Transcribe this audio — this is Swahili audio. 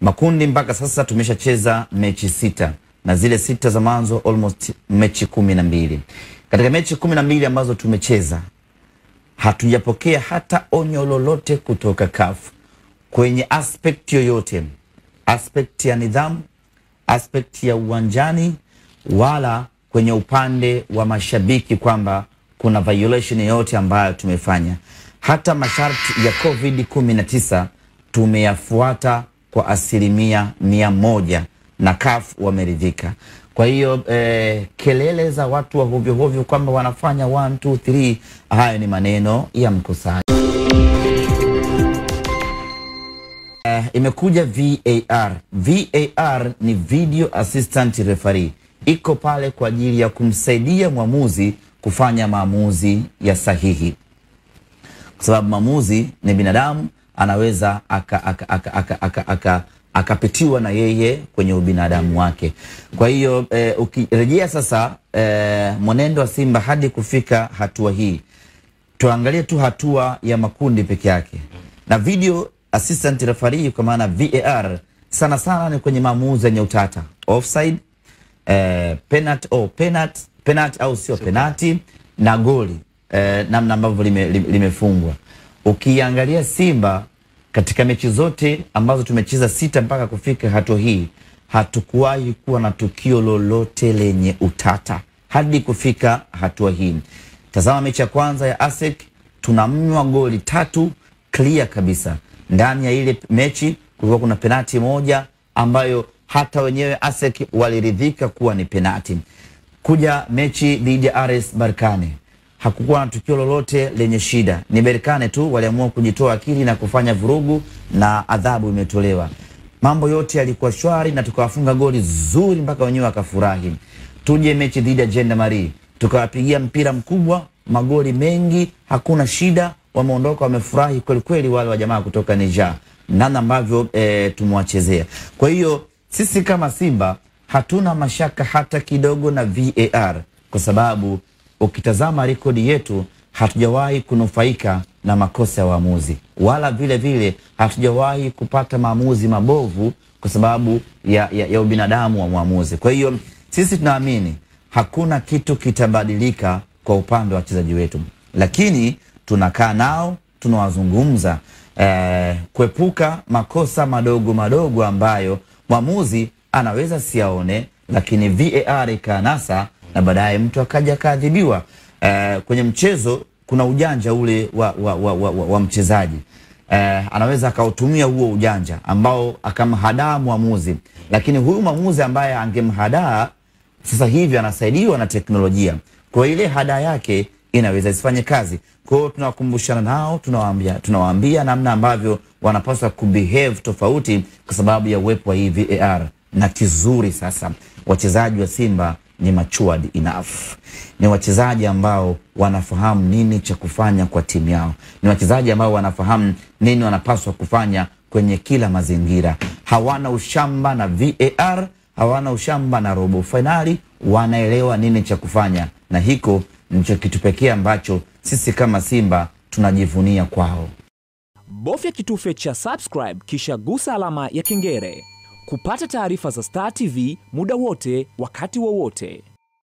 Makundi mpaka sasa tumeshacheza mechi sita na zile sita za mwanzo almost mechi kumi na mbili. Katika mechi kumi na mbili ambazo tumecheza hatujapokea hata onyo lolote kutoka CAF kwenye aspect yoyote, aspect ya nidhamu, aspect ya uwanjani, wala kwenye upande wa mashabiki kwamba kuna violation yoyote ambayo tumefanya. Hata masharti ya COVID 19 tumeyafuata kwa asilimia mia moja na CAF wameridhika. Kwa hiyo eh, kelele za watu wa hovyo hovyo kwamba wanafanya 1 2 3 hayo ni maneno ya mkosaji. Eh, imekuja VAR. VAR ni video assistant referee, iko pale kwa ajili ya kumsaidia mwamuzi kufanya maamuzi ya sahihi, kwa sababu mwamuzi ni binadamu, anaweza akapitiwa aka, aka, aka, aka, aka, aka na yeye kwenye ubinadamu wake. Kwa hiyo e, ukirejea sasa e, mwenendo wa Simba hadi kufika hatua hii, tuangalie tu hatua ya makundi peke yake. Na video assistant referee kwa maana VAR sana sana ni kwenye maamuzi yenye utata. Offside, eh, penalty oh, penalty, penalty au sio penalty na goli eh, namna ambavyo limefungwa lime, lime ukiangalia Simba katika mechi zote ambazo tumecheza sita mpaka kufika hatua hii hatukuwahi kuwa na tukio lolote lenye utata hadi kufika hatua hii. Tazama mechi ya kwanza ya ASEC tunamnywa goli tatu clear kabisa. Ndani ya ile mechi kulikuwa kuna penati moja ambayo hata wenyewe ASEC waliridhika kuwa ni penati. Kuja mechi dhidi ya RS Berkane hakukuwa na tukio lolote lenye shida, ni Berkane tu waliamua kujitoa akili na kufanya vurugu na adhabu imetolewa. Mambo yote yalikuwa shwari na tukawafunga goli zuri mpaka wenyewe wakafurahi. Tuje mechi dhidi ya Gendarmerie tukawapigia mpira mkubwa, magoli mengi, hakuna shida, wameondoka wamefurahi kweli kweli, wale wa jamaa kutoka Niger, namna ambavyo e, tumewachezea. Kwa hiyo sisi kama Simba hatuna mashaka hata kidogo na VAR kwa sababu ukitazama rekodi yetu hatujawahi kunufaika na makosa ya waamuzi, wala vile vile hatujawahi kupata maamuzi mabovu kwa sababu ya, ya, ya ubinadamu wa mwamuzi. Kwa hiyo sisi tunaamini hakuna kitu kitabadilika kwa upande wa wachezaji wetu, lakini tunakaa nao tunawazungumza, eh, kuepuka makosa madogo madogo ambayo mwamuzi anaweza siaone, lakini VAR ikanasa na baadaye mtu akaja akaadhibiwa. Uh, kwenye mchezo kuna ujanja ule wa, wa, wa, wa, wa, wa mchezaji uh, anaweza akautumia huo ujanja ambao akamhadaa mwamuzi, lakini huyu mwamuzi ambaye angemhadaa sasa hivi anasaidiwa na teknolojia, kwa ile hada yake inaweza isifanye kazi. Kwa hiyo tunawakumbushana nao, tunawaambia tunawaambia namna ambavyo wanapaswa kubehave tofauti kwa sababu ya uwepo wa hii VAR. Na kizuri sasa, wachezaji wa Simba ni matured enough, ni wachezaji ambao wanafahamu nini cha kufanya kwa timu yao, ni wachezaji ambao wanafahamu nini wanapaswa kufanya kwenye kila mazingira. Hawana ushamba na VAR, hawana ushamba na robo fainali, wanaelewa nini cha kufanya, na hiko ndicho kitu pekee ambacho sisi kama Simba tunajivunia kwao. Bofya kitufe cha subscribe kisha gusa alama ya kengele kupata taarifa za Star TV muda wote, wakati wowote.